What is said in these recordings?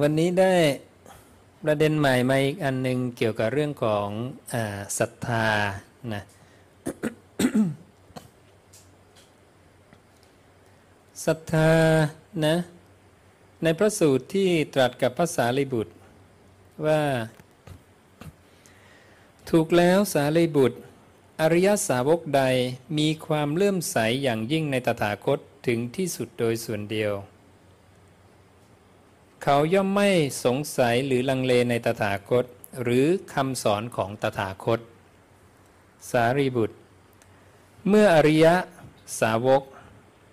วันนี้ได้ประเด็นใหม่มาอีกอันหนึ่งเกี่ยวกับเรื่องของศรัทธานะศรัทธานะในพระสูตรที่ตรัสกับภาษาลิบุตร ว่า ถูกแล้วสารีบุตร อริยสาวกใดมีความเลื่อมใสอย่างยิ่งในตถาคตถึงที่สุดโดยส่วนเดียว เขาย่อมไม่สงสัยหรือลังเลในตถาคต หรือคำสอนของตถาคต สารีบุตร เมื่ออริยะสาวก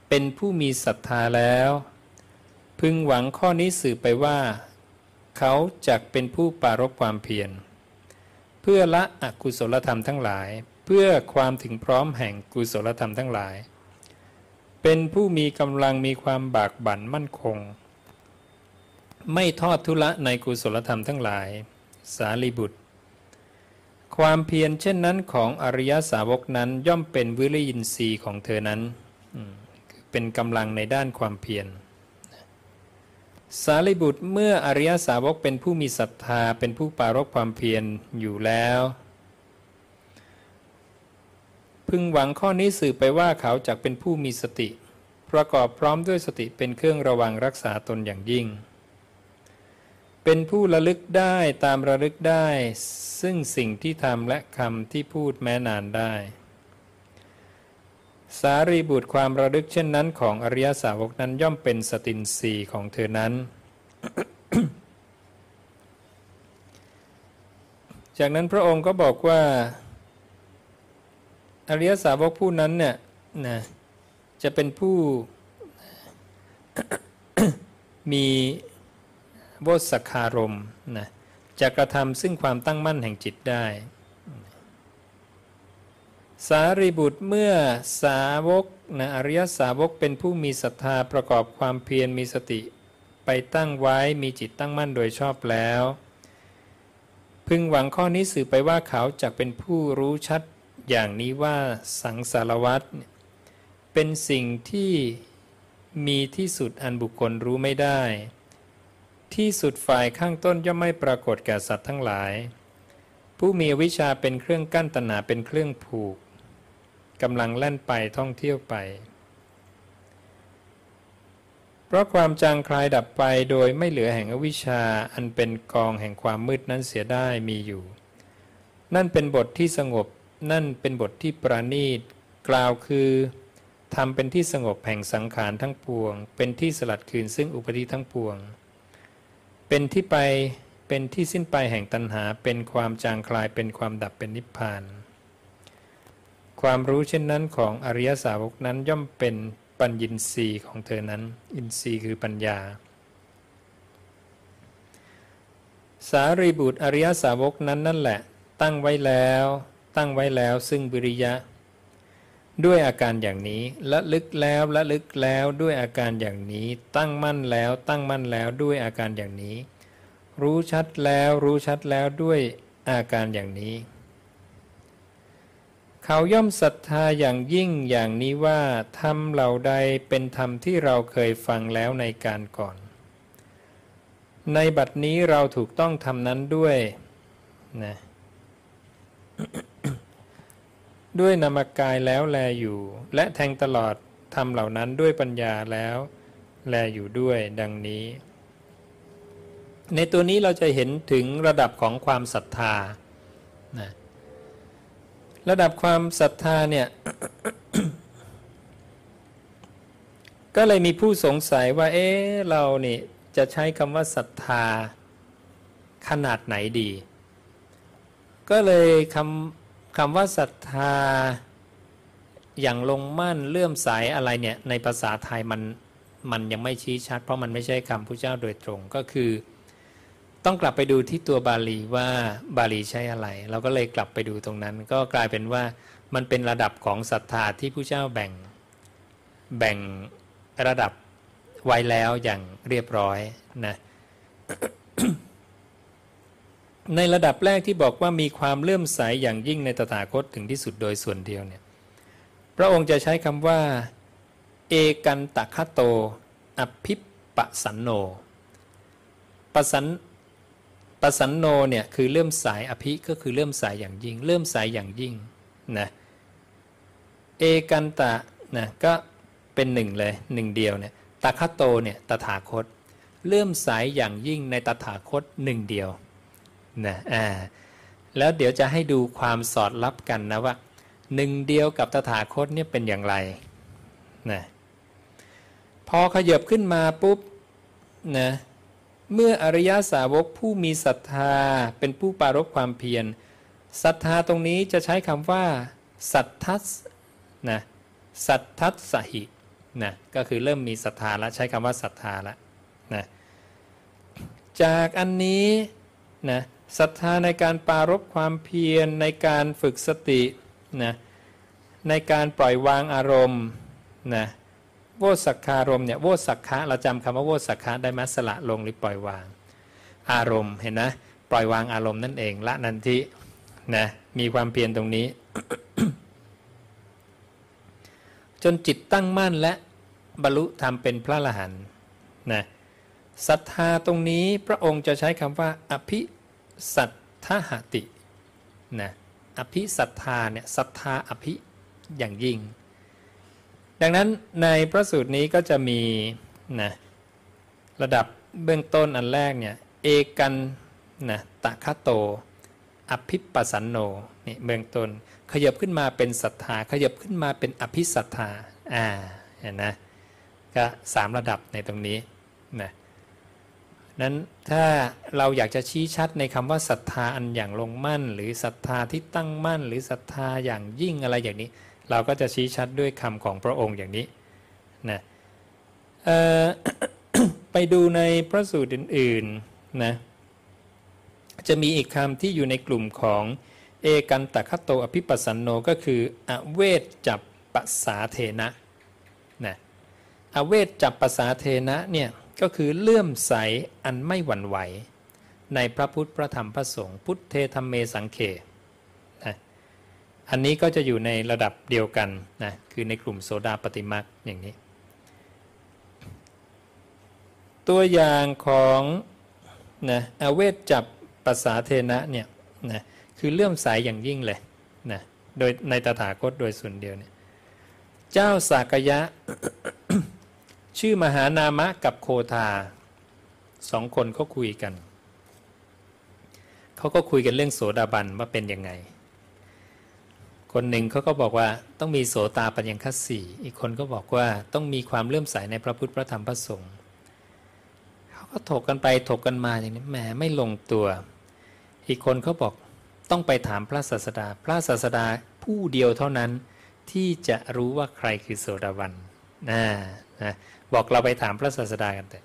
เป็นผู้มีศรัทธาแล้ว พึงหวังข้อนี้สืบไปว่า เขาจักเป็นผู้ปารบความเพียร เพื่อละอกุศลธรรมทั้งหลาย เพื่อความถึงพร้อมแห่งกุศลธรรมทั้งหลาย เป็นผู้มีกำลังมีความบากบั่นมั่นคง ไม่ทอดทุละในกุศลธรรมทั้งหลาย สารีบุตร ความเพียรเช่นนั้นของอริยสาวกนั้นย่อมเป็นวิริยินทรีย์ของเธอนั้น เป็นกำลังในด้านความเพียร สารีบุตรเมื่ออริยสาวกเป็นผู้มีศรัทธาเป็นผู้ปารกความเพียรอยู่แล้ว พึงหวังข้อนี้สื่อไปว่าเขาจะเป็นผู้มีสติ ประกอบพร้อมด้วยสติเป็นเครื่องระวังรักษาตนอย่างยิ่ง เป็นผู้ระลึกได้ตามระลึกได้ ซึ่งสิ่งที่ทำและคำที่พูดแม้นานได้ สารีบุตรความระลึกเช่นนั้นของอริยสาวกนั้นย่อมเป็นสตินสีของเธอนั้น จากนั้นพระองค์ก็บอกว่า อริยสาวกผู้นั้นเนี่ยนะจะเป็นผู้มี โวสคารมนะจะกระทำซึ่งความตั้งมั่นแห่งจิตได้ สารีบุตรเมื่อสาวกนะอริยสาวกเป็นผู้มีศรัทธาประกอบความเพียรมีสติไปตั้งไว้มีจิตตั้งมั่นโดยชอบแล้ว พึงหวังข้อนี้สื่อไปว่าเขาจะเป็นผู้รู้ชัดอย่างนี้ว่าสังสารวัตรเป็นสิ่งที่มีที่สุดอันบุคคลรู้ไม่ได้ ที่สุดฝ่ายข้างต้นย่อมไม่ปรากฏแก่สัตว์ทั้งหลาย ผู้มีวิชาเป็นเครื่องกั้นตนาเป็นเครื่องผูกกำลังแล่นไปท่องเที่ยวไป เพราะความจางคลายดับไปโดยไม่เหลือแห่งอวิชชาอันเป็นกองแห่งความมืดนั้นเสียได้มีอยู่ นั่นเป็นบทที่สงบนั่นเป็นบทที่ประณีตกล่าวคือทำเป็นที่สงบแห่งสังขารทั้งปวง เป็นที่สลัดคืนซึ่งอุปธิทั้งปวง เป็นที่ไปเป็นที่สิ้นไปแห่งตัณหา เป็นความจางคลายเป็นความดับเป็นนิพพาน ความรู้เช่นนั้นของอริยสาวกนั้นย่อมเป็นปัญญินทรีย์ของเธอนั้น อินทรีย์คือปัญญา สารีบุตรอริยสาวกนั้นนั่นแหละ ตั้งไว้แล้ว ตั้งไว้แล้วซึ่งบริยะ ด้วยอาการอย่างนี้ละลึกแล้วละลึกแล้วด้วยอาการอย่างนี้ ตั้งมั่นแล้วตั้งมั่นแล้วด้วยอาการอย่างนี้ รู้ชัดแล้วรู้ชัดแล้วด้วยอาการอย่างนี้ เขาย่อมศรัทธาอย่างยิ่งอย่างนี้ว่าธรรมเหล่าใดเป็นธรรมที่เราเคยฟังแล้วในการก่อน ในบัดนี้เราถูกต้องทำนั้นด้วยนะ ด้วยนามกายแล้วแลอยู่ และแทงตลอดทำเหล่านั้นด้วยปัญญาแล้ว แลอยู่ด้วยดังนี้ ในตัวนี้เราจะเห็นถึงระดับของความศรัทธานะระดับความศรัทธาเนี่ยก็เลยมีผู้สงสัยว่า เอ๊ะเรานี่จะใช้คำว่าศรัทธาขนาดไหนดี ก็เลยคำ คำว่าศรัทธาอย่างลงมั่นเลื่อมใสอะไรเนี่ยในภาษาไทยมันมันยังไม่ชี้ชัด เพราะมันไม่ใช่คำพระเจ้าโดยตรงก็คือ ต้องกลับไปดูที่ตัวบาลีว่าบาลีใช้อะไร เราก็เลยกลับไปดูตรงนั้น ก็กลายเป็นว่ามันเป็นระดับของศรัทธาที่ผู้เจ้าแบ่งแบ่งระดับไว้แล้วอย่างเรียบร้อยนะ ในระดับแรกที่บอกว่ามีความเลื่อมใสอย่างยิ่งในตถาคตถึงที่สุดโดยส่วนเดียวเนี่ยพระองค์จะใช้คำว่า เอกันตะคโต อภิปปสันโนปสันปสันโนเนี่ยคือเริ่อมสายอภิก็คือเริ่อมสายอย่างยิ่งเริ่อมสายอย่างยิ่งนะเอกันตะนะก็เป็นหนึ่งเลยหนึ่งเดียวเนี่ยตาคโตเนี่ยตถาคตเริ่อมสายอย่างยิ่งในตถาคตหนึ่งเดียว นะอ่าแล้วเดี๋ยวจะให้ดูความสอดรับกันนะว่าหนึ่งเดียวกับตถาคตเนี่ยเป็นอย่างไรนะพอขยับขึ้นมาปุ๊บนะเมื่ออริยสาวกผู้มีศรัทธาเป็นผู้ปารบความเพียรศรัทธาตรงนี้จะใช้คำว่าสัทธัสนะสัทธัสสหินะก็คือเริ่มมีศรัทธาแล้วใช้คำว่าศรัทธาแล้วนะจากอันนี้นะ ศรัทธาในการปารบความเพียรในการฝึกสตินะในการปล่อยวางอารมณ์นะโวสักคารมเนี่ยโวสักคะเราจำคำว่าโวสักคะได้ไหมสละลงหรือปล่อยวาง อารมณ์เห็นนะปล่อยวางอารมณ์นั่นเองละนันทินะมีความเพียรตรงนี้ จนจิตตั้งมั่นและบรรลุธรรมเป็นพระอรหันต์นะศรัทธาตรงนี้พระองค์จะใช้คำว่าอภิ สัทธหตินะอภิศรัทธาเนี่ยศรัทธาอภิอย่างยิ่ง ดังนั้นในพระสูตรนี้ก็จะมีนะระดับเบื้องต้นอันแรกเนี่ยเอกันนะตะคโต อภิปัสันโนนี่เบื้องต้นขยับขึ้นมาเป็นศรัทธาขยับขึ้นมาเป็นอภิศรัทธาอ่าเห็นนะก็สามระดับในตรงนี้นะ นั้นถ้าเราอยากจะชี้ชัดในคำว่าศรัทธาอันอย่างลงมั่น หรือศรัทธาที่ตั้งมั่น หรือศรัทธาอย่างยิ่งอะไรอย่างนี้ เราก็จะชี้ชัดด้วยคำของพระองค์อย่างนี้นะไปดูในพระสูตรอื่นๆนะจะมีอีกคำที่อยู่ในกลุ่มของเอกันตะคโตอภิปัสสันโนก็คืออเวทจับปัสสาเทนะนะอเวทจับปัสสาเทนะเนี่ย ก็คือเลื่อมใสอันไม่หวั่นไหว ในพระพุทธพระธรรมพระสงฆ์พุทธเทธรรมเมสังเขนะอันนี้ก็จะอยู่ในระดับเดียวกันนะคือในกลุ่มโสดาปฏิมักอย่างนี้ ตัวอย่างของนะอเวทจับภาษาเทนะเนี่ยนะคือเลื่อมใสยอย่างยิ่งเลยนะโดยในตถาคตโดยส่วนเดียวเนี่ยเจ้าสากยะ ชื่อมหานามะกับโคทาสองคนเขาคุยกัน เขาก็คุยกันเรื่องโสดาบันว่าเป็นยังไง คนหนึ่งเขาก็บอกว่าต้องมีโสตาปัญญคัสสี่อีกคนก็บอกว่าต้องมีความเลื่อมใสในพระพุทธพระธรรมพระสงฆ์เขาก็ถกกันไปถกกันมาอย่างนี้แหมไม่ลงตัว อีกคนเขาบอกต้องไปถามพระศาสดา พระศาสดาผู้เดียวเท่านั้นที่จะรู้ว่าใครคือโสดาบันนะนะ บอกเราไปถามพระศาสดากันแต่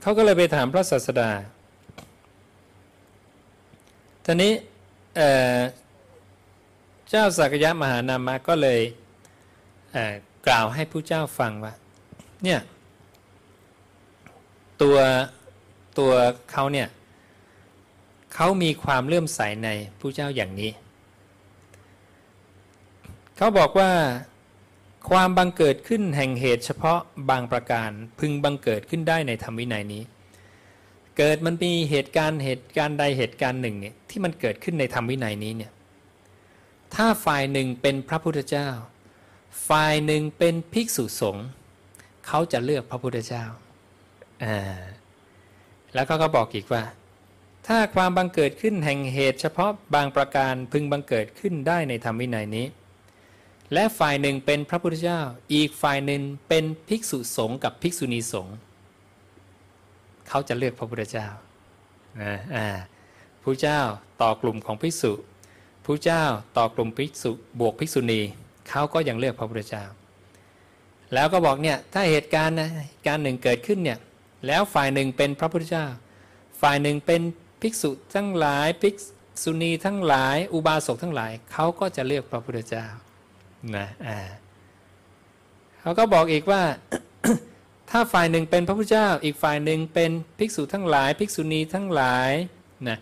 เขาก็เลยไปถามพระศาสดาทีนี้เจ้าสักยะมหานามะก็เลยกล่าวให้ผู้เจ้าฟังว่าเนี่ยตัวตัวเขาเนี่ยเขามีความเลื่อมใสในผู้เจ้าอย่างนี้ เขาบอกว่า ความบังเกิดขึ้นแห่งเหตุเฉพาะบางประการพึงบังเกิดขึ้นได้ในธรรมวินัยนี้ เกิดมันมีเหตุการณ์เหตุการณ์ใดเหตุการณ์หนึ่งเนี่ยที่มันเกิดขึ้นในธรรมวินัยนี้เนี่ยถ้าฝ่ายหนึ่งเป็นพระพุทธเจ้า ฝ่ายหนึ่งเป็นภิกษุสงฆ์เขาจะเลือกพระพุทธเจ้าอ่าแล้วก็ก็บอกอีกว่า ถ้าความบังเกิดขึ้นแห่งเหตุเฉพาะบางประการพึงบังเกิดขึ้นได้ในธรรมวินัยนี้ และฝ่ายหนึ่งเป็นพระพุทธเจ้า อีกฝ่ายหนึ่งเป็นภิกษุสงฆ์กับภิกษุณีสงฆ์เขาจะเลือกพระพุทธเจ้านะอ่าผู้เจ้าต่อกลุ่มของภิกษุผู้เจ้าต่อกลุ่มภิกษุบวกภิกษุณีเขาก็ยังเลือกพระพุทธเจ้า แล้วก็บอกเนี่ยถ้าเหตุการณ์นะการหนึ่งเกิดขึ้นเนี่ยแล้วฝ่ายหนึ่งเป็นพระพุทธเจ้า ฝ่ายหนึ่งเป็นภิกษุทั้งหลายภิกษุณีทั้งหลาย อุบาสกทั้งหลายเขาก็จะเลือกพระพุทธเจ้า นะอ่าเขาก็บอกอีกว่า ถ้าฝ่ายหนึ่งเป็นพระพุทธเจ้า อีกฝ่ายหนึ่งเป็นภิกษุทั้งหลาย ภิกษุณีทั้งหลายนะ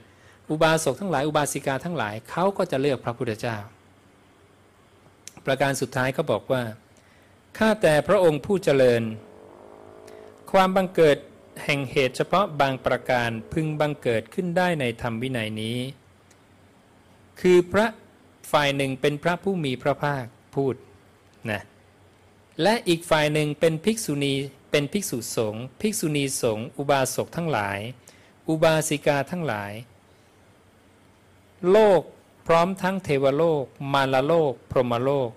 อุบาสกทั้งหลาย อุบาสิกาทั้งหลายเขาก็จะเลือกพระพุทธเจ้า ประการสุดท้ายเขาบอกว่าข้าแต่พระองค์ผู้เจริญ ความบังเกิดแห่งเหตุเฉพาะบางประการพึงบังเกิดขึ้นได้ในธรรมวินัยนี้ คือพระฝ่ายหนึ่งเป็นพระผู้มีพระภาค พูดนะและอีกฝ่ายหนึ่งเป็นภิกษุณีเป็นภิกษุสงฆ์ภิกษุณีสงฆ์อุบาสกทั้งหลาย อุบาสิกาทั้งหลาย โลกพร้อมทั้งเทวโลก มารโลก พรหมโลก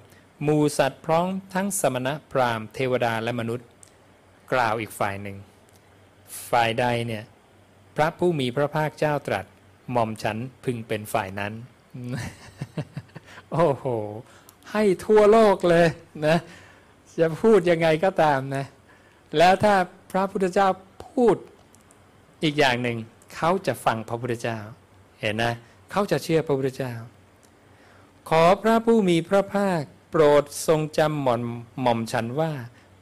มูสัตว์พร้อมทั้งสมณะพราหมณ์เทวดาและมนุษย์ กล่าวอีกฝ่ายหนึ่ง ฝ่ายใดเนี่ยพระผู้มีพระภาคเจ้าตรัสหม่อมฉันพึงเป็นฝ่ายนั้น โอ้โห ให้ทั่วโลกเลยนะจะพูดยังไงก็ตามนะแล้วถ้าพระพุทธเจ้าพูดอีกอย่างหนึ่งเขาจะฟังพระพุทธเจ้า เห็นนะเขาจะเชื่อพระพุทธเจ้า ขอพระผู้มีพระภาค โปรดทรงจำหม่อมหม่อมฉันว่า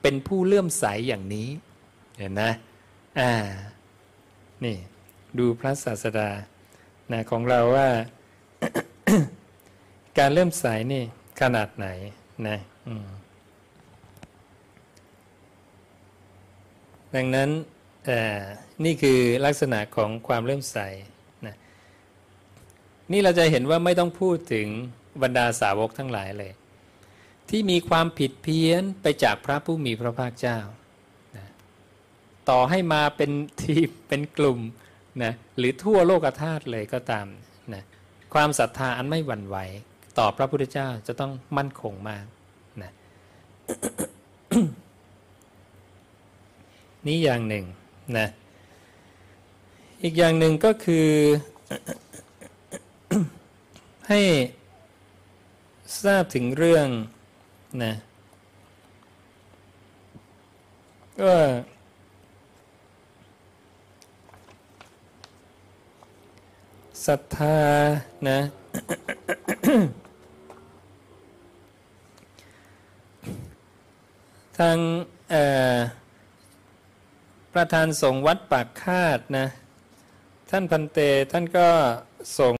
เป็นผู้เลื่อมใสอย่างนี้ เห็นนะอ่านี่ดูพระศาสดานะของเราว่า การเลื่อมใสนี่ ขนาดไหนนะดังนั้นนี่คือลักษณะของความเลื่อมใสนะนี่เราจะเห็นว่าไม่ต้องพูดถึงบรรดาสาวกทั้งหลายเลย ที่มีความผิดเพี้ยนไปจากพระผู้มีพระภาคเจ้านะต่อให้มาเป็นทีมเป็นกลุ่มนะหรือทั่วโลกธาตุเลยก็ตามนะความศรัทธาอันไม่หวั่นไหว ต่อพระพุทธเจ้าจะต้องมั่นคงมากนะนี่อย่างหนึ่งนะอีกอย่างหนึ่งก็คือให้ทราบถึงเรื่องนะว่าศรัทธานะ ทางประธานสงฆ์วัดปากคาดนะท่านพันเตท่านก็ส่ง